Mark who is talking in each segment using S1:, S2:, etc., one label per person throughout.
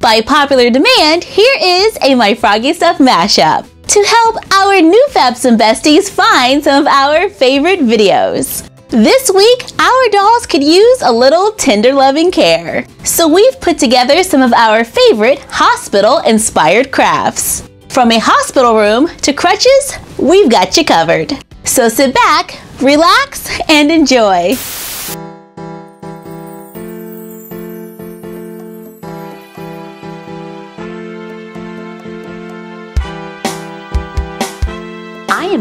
S1: By popular demand, here is a My Froggy Stuff mashup to help our new Fabsome besties find some of our favorite videos. This week, our dolls could use a little tender loving care. So we've put together some of our favorite hospital-inspired crafts. From a hospital room to crutches, we've got you covered. So sit back, relax, and enjoy.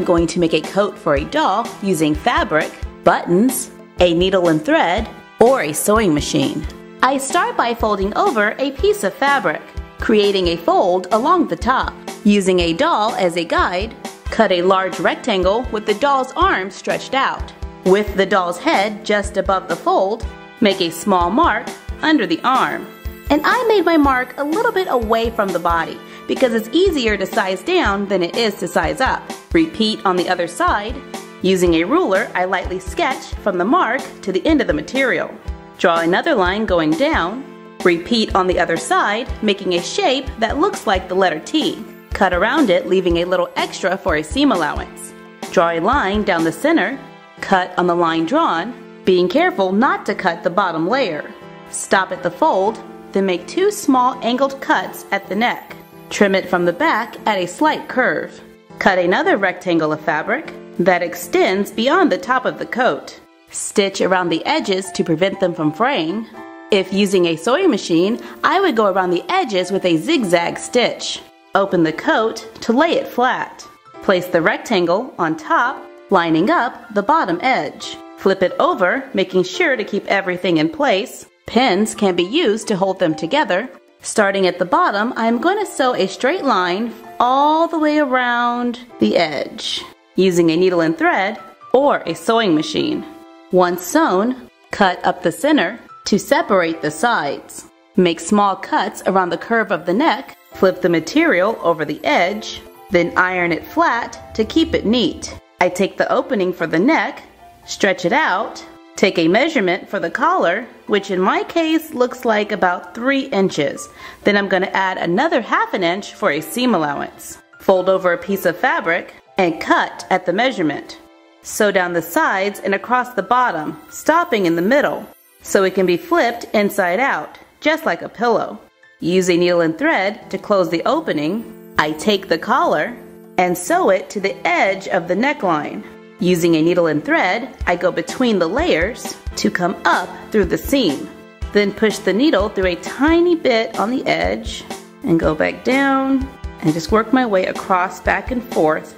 S1: Going to make a coat for a doll using fabric, buttons, a needle and thread, or a sewing machine. I start by folding over a piece of fabric, creating a fold along the top. Using a doll as a guide, cut a large rectangle with the doll's arms stretched out. With the doll's head just above the fold, make a small mark under the arm. And I made my mark a little bit away from the body because it's easier to size down than it is to size up. Repeat on the other side. Using a ruler, I lightly sketch from the mark to the end of the material. Draw another line going down. Repeat on the other side, making a shape that looks like the letter T. Cut around it, leaving a little extra for a seam allowance. Draw a line down the center. Cut on the line drawn, being careful not to cut the bottom layer. Stop at the fold, then make two small angled cuts at the neck. Trim it from the back at a slight curve. Cut another rectangle of fabric that extends beyond the top of the coat. Stitch around the edges to prevent them from fraying. If using a sewing machine, I would go around the edges with a zigzag stitch. Open the coat to lay it flat. Place the rectangle on top, lining up the bottom edge. Flip it over, making sure to keep everything in place. Pins can be used to hold them together. Starting at the bottom, I'm going to sew a straight line all the way around the edge using a needle and thread or a sewing machine. Once sewn, cut up the center to separate the sides. Make small cuts around the curve of the neck, flip the material over the edge, then iron it flat to keep it neat. I take the opening for the neck, stretch it out, Take a measurement for the collar, which in my case looks like about 3 inches. Then I'm going to add another half an inch for a seam allowance. Fold over a piece of fabric and cut at the measurement. Sew down the sides and across the bottom, stopping in the middle, so it can be flipped inside out, just like a pillow. Use a needle and thread to close the opening. I take the collar and sew it to the edge of the neckline. Using a needle and thread, I go between the layers to come up through the seam. Then push the needle through a tiny bit on the edge and go back down and just work my way across back and forth,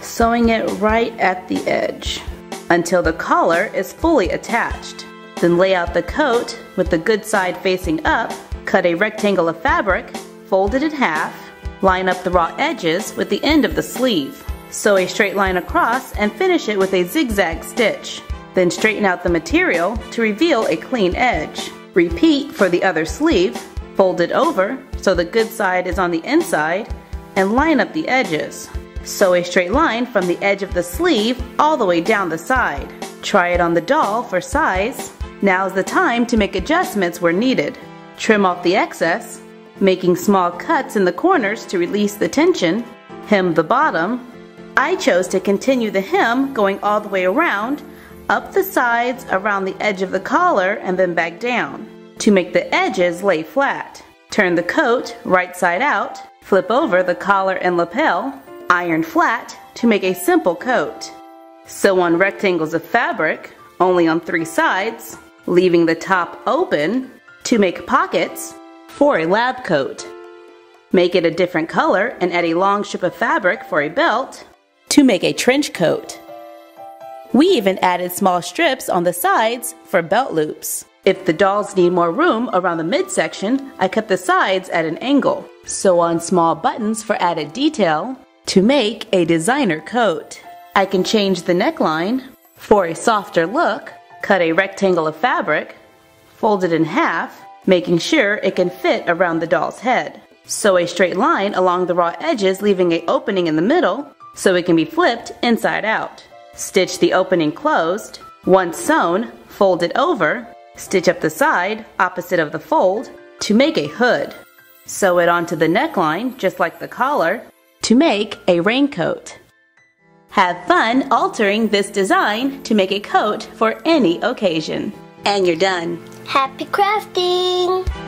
S1: sewing it right at the edge until the collar is fully attached. Then lay out the coat with the good side facing up, cut a rectangle of fabric, fold it in half, line up the raw edges with the end of the sleeve. Sew a straight line across and finish it with a zigzag stitch. Then straighten out the material to reveal a clean edge. Repeat for the other sleeve, fold it over so the good side is on the inside, and line up the edges. Sew a straight line from the edge of the sleeve all the way down the side. Try it on the doll for size. Now's the time to make adjustments where needed. Trim off the excess, making small cuts in the corners to release the tension. Hem the bottom, I chose to continue the hem going all the way around, up the sides around the edge of the collar and then back down to make the edges lay flat. Turn the coat right side out, flip over the collar and lapel, iron flat to make a simple coat. Sew on rectangles of fabric, only on three sides, leaving the top open to make pockets for a lab coat. Make it a different color and add a long strip of fabric for a belt to make a trench coat. We even added small strips on the sides for belt loops. If the dolls need more room around the midsection, I cut the sides at an angle. Sew on small buttons for added detail to make a designer coat. I can change the neckline for a softer look, cut a rectangle of fabric, fold it in half, making sure it can fit around the doll's head. Sew a straight line along the raw edges leaving a opening in the middle so it can be flipped inside out. Stitch the opening closed. Once sewn, fold it over, stitch up the side opposite of the fold to make a hood. Sew it onto the neckline, just like the collar, to make a raincoat. Have fun altering this design to make a coat for any occasion. And you're done.
S2: Happy crafting!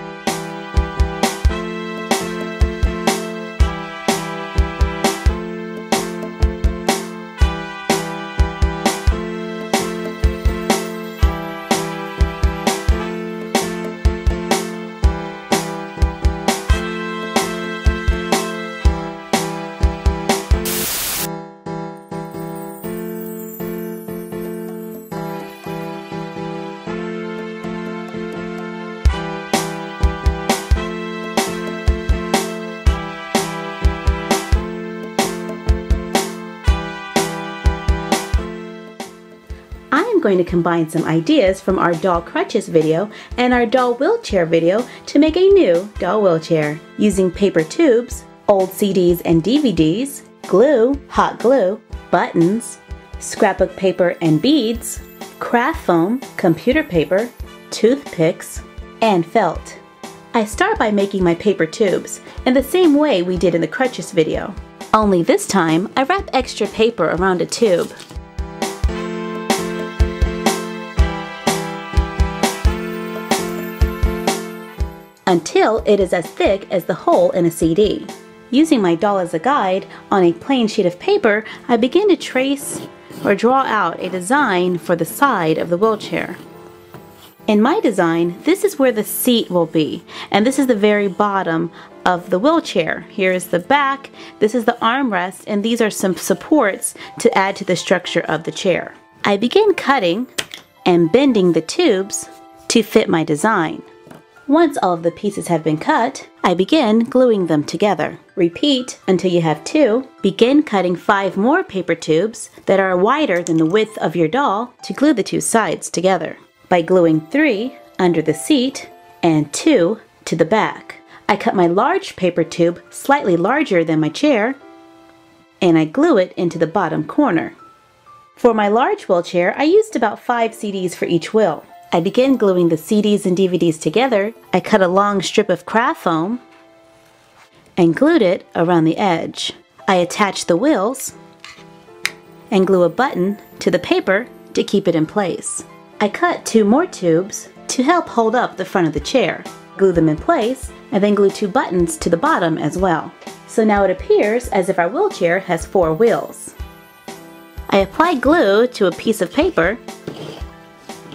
S1: I'm going to combine some ideas from our doll crutches video and our doll wheelchair video to make a new doll wheelchair using paper tubes, old CDs and DVDs, glue, hot glue, buttons, scrapbook paper and beads, craft foam, computer paper, toothpicks, and felt. I start by making my paper tubes in the same way we did in the crutches video. Only this time, I wrap extra paper around a tube. Until it is as thick as the hole in a CD. Using my doll as a guide, on a plain sheet of paper, I begin to trace or draw out a design for the side of the wheelchair. In my design, this is where the seat will be, and this is the very bottom of the wheelchair. Here is the back, this is the armrest, and these are some supports to add to the structure of the chair. I begin cutting and bending the tubes to fit my design. Once all of the pieces have been cut, I begin gluing them together. Repeat until you have two. Begin cutting five more paper tubes that are wider than the width of your doll to glue the two sides together. By gluing three under the seat and two to the back. I cut my large paper tube slightly larger than my chair and I glue it into the bottom corner. For my large wheelchair, I used about five CDs for each wheel. I begin gluing the CDs and DVDs together. I cut a long strip of craft foam and glued it around the edge. I attach the wheels and glue a button to the paper to keep it in place. I cut two more tubes to help hold up the front of the chair. Glue them in place and then glue two buttons to the bottom as well. So now it appears as if our wheelchair has four wheels. I apply glue to a piece of paper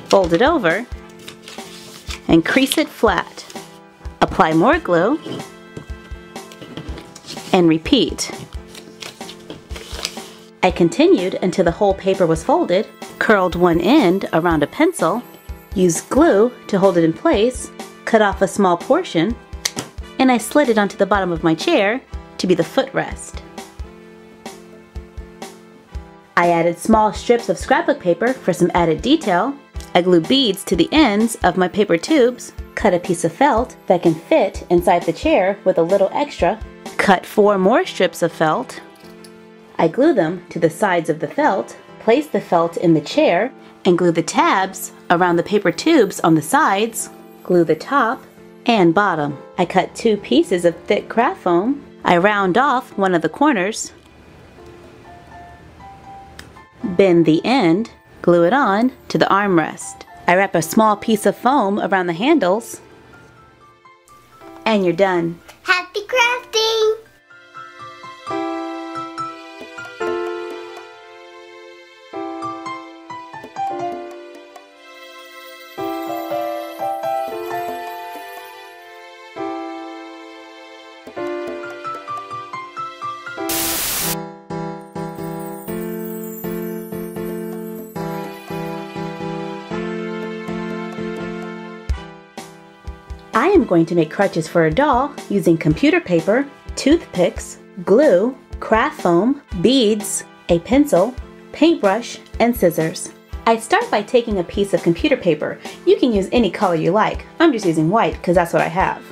S1: Fold it over and crease it flat. Apply more glue and repeat. I continued until the whole paper was folded, curled one end around a pencil, used glue to hold it in place, cut off a small portion, and I slid it onto the bottom of my chair to be the footrest. I added small strips of scrapbook paper for some added detail, I glue beads to the ends of my paper tubes, cut a piece of felt that can fit inside the chair with a little extra, cut four more strips of felt. I glue them to the sides of the felt, place the felt in the chair, and glue the tabs around the paper tubes on the sides, glue the top and bottom. I cut two pieces of thick craft foam. I round off one of the corners, bend the end, Glue it on to the armrest. I wrap a small piece of foam around the handles and you're done.
S2: Happy crafting!
S1: Am going to make crutches for a doll using computer paper, toothpicks, glue, craft foam, beads, a pencil, paintbrush, and scissors. I start by taking a piece of computer paper. You can use any color you like. I'm just using white because that's what I have.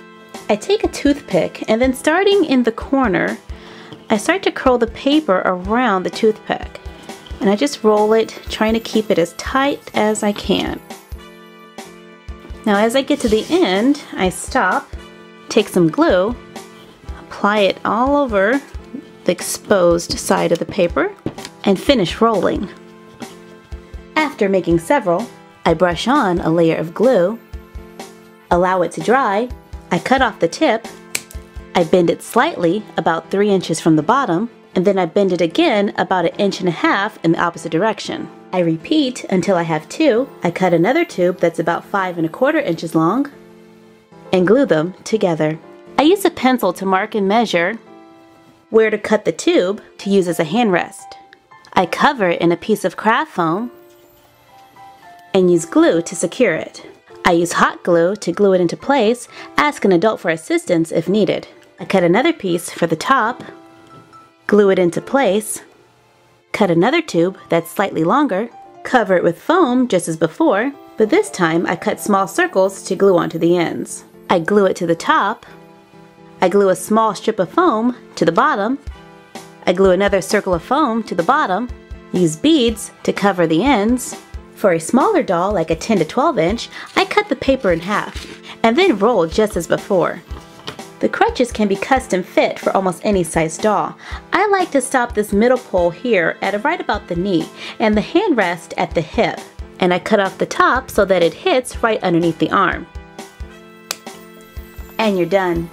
S1: I take a toothpick and then starting in the corner, I start to curl the paper around the toothpick. And I just roll it, trying to keep it as tight as I can. Now as I get to the end, I stop take some glue, apply it all over the exposed side of the paper, and finish rolling. After making several, I brush on a layer of glue, allow it to dry, I cut off the tip, I bend it slightly, about 3 inches from the bottom, and then I bend it again about an inch and a half in the opposite direction. I repeat until I have two. I cut another tube that's about five and a quarter inches long and glue them together. I use a pencil to mark and measure where to cut the tube to use as a handrest. I cover it in a piece of craft foam and use glue to secure it. I use hot glue to glue it into place, ask an adult for assistance if needed. I cut another piece for the top, glue it into place, cut another tube that's slightly longer, cover it with foam just as before, but this time I cut small circles to glue onto the ends. I glue it to the top, I glue a small strip of foam to the bottom, I glue another circle of foam to the bottom, use beads to cover the ends, for a smaller doll, like a 10 to 12 inch, I cut the paper in half, and then roll just as before. The crutches can be custom fit for almost any size doll. I like to stop this middle pole here at right about the knee and the handrest at the hip. And I cut off the top so that it hits right underneath the arm. And you're done.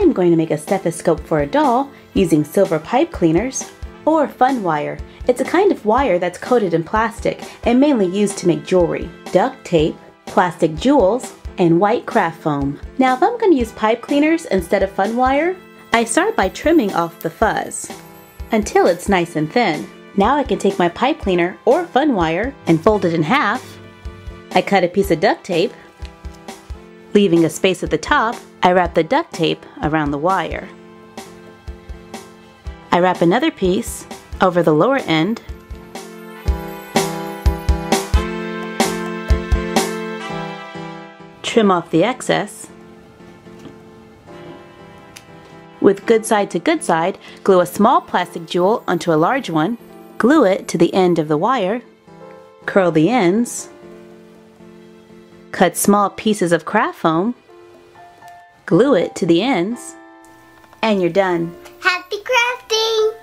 S1: Am going to make a stethoscope for a doll using silver pipe cleaners or fun wire. It's a kind of wire that's coated in plastic and mainly used to make jewelry, duct tape, plastic jewels, and white craft foam. Now if I'm going to use pipe cleaners instead of fun wire, I start by trimming off the fuzz until it's nice and thin. Now I can take my pipe cleaner or fun wire and fold it in half. I cut a piece of duct tape Leaving a space at the top, I wrap the duct tape around the wire. I wrap another piece over the lower end trim off the excess. With good side to good side, glue a small plastic jewel onto a large one, glue it to the end of the wire, curl the ends, Cut small pieces of craft foam, glue it to the ends, and you're done.
S2: Happy crafting!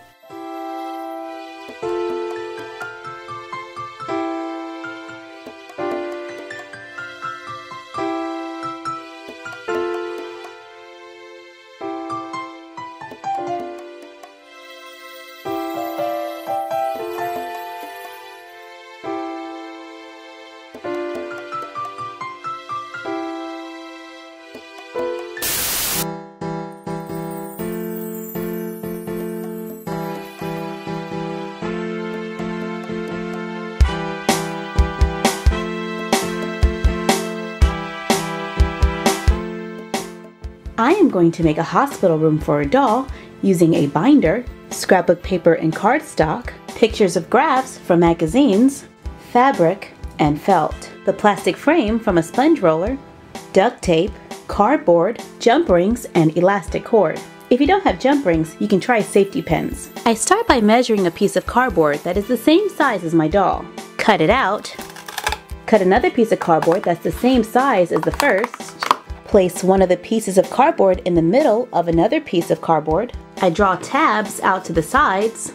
S1: Am going to make a hospital room for a doll using a binder, scrapbook paper and cardstock, pictures of graphs from magazines, fabric, and felt, the plastic frame from a sponge roller, duct tape, cardboard, jump rings, and elastic cord. If you don't have jump rings, you can try safety pins. I start by measuring a piece of cardboard that is the same size as my doll. Cut it out. Cut another piece of cardboard that's the same size as the first. Place one of the pieces of cardboard in the middle of another piece of cardboard. I draw tabs out to the sides.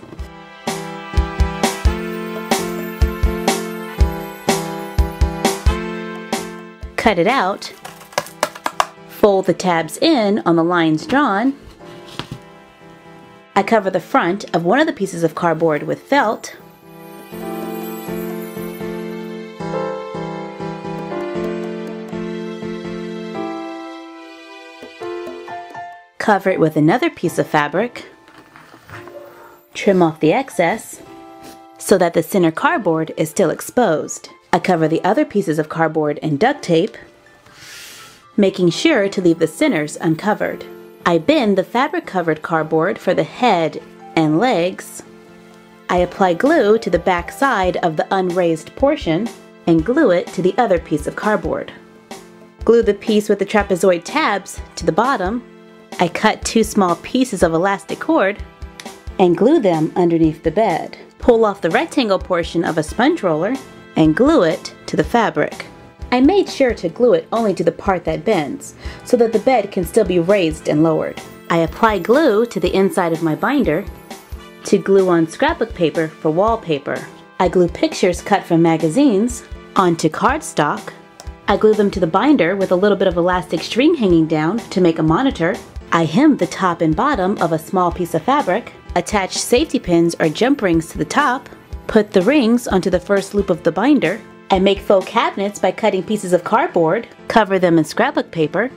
S1: Cut it out. Fold the tabs in on the lines drawn. I cover the front of one of the pieces of cardboard with felt. Cover it with another piece of fabric. Trim off the excess. So that the center cardboard is still exposed. I cover the other pieces of cardboard in duct tape, making sure to leave the centers uncovered. I bend the fabric covered cardboard for the head and legs. I apply glue to the back side of the unraised portion and glue it to the other piece of cardboard. Glue the piece with the trapezoid tabs to the bottom. I cut two small pieces of elastic cord and glue them underneath the bed. Pull off the rectangle portion of a sponge roller and glue it to the fabric. I made sure to glue it only to the part that bends, so that the bed can still be raised and lowered. I apply glue to the inside of my binder to glue on scrapbook paper for wallpaper. I glue pictures cut from magazines onto cardstock. I glue them to the binder with a little bit of elastic string hanging down to make a monitor. I hem the top and bottom of a small piece of fabric, attach safety pins or jump rings to the top, put the rings onto the first loop of the binder, I make faux cabinets by cutting pieces of cardboard, cover them in scrapbook paper,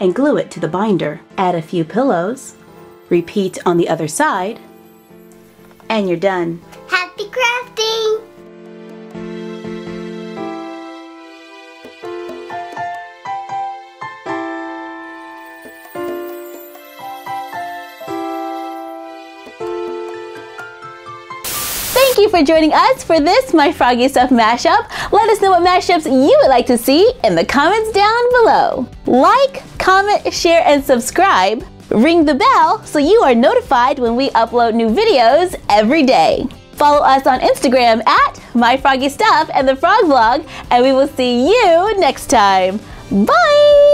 S1: and glue it to the binder. Add a few pillows, repeat on the other side, and you're done.
S2: Happy crafting!
S1: For joining us for this My Froggy Stuff mashup. Let us know what mashups you would like to see in the comments down below. Like, comment, share, and subscribe. Ring the bell so you are notified when we upload new videos every day. Follow us on Instagram at My Froggy Stuff and the Frog Vlog, and we will see you next time. Bye!